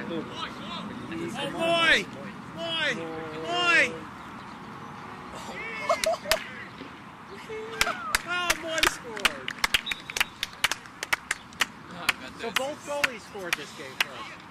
Oh boy! Boy! Boy! Oh, boy scored. So both goalies scored this game for us.